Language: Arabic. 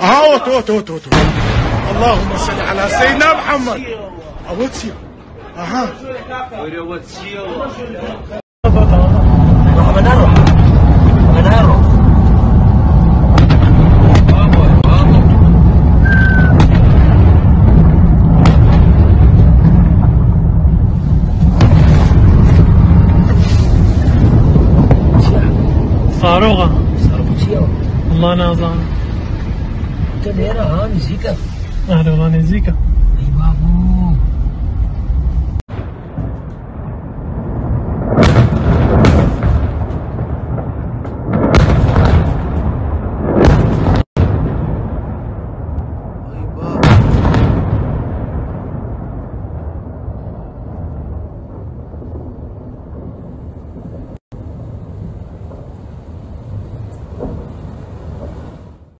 آه اوت اوت اوت اوت اللهم صل على سيدنا محمد اوتسيو أها Habanero. Habanero. صاروخة Sarbuccio. الله نازل Canera, Rami, Zica. Arelone Zica. E babu.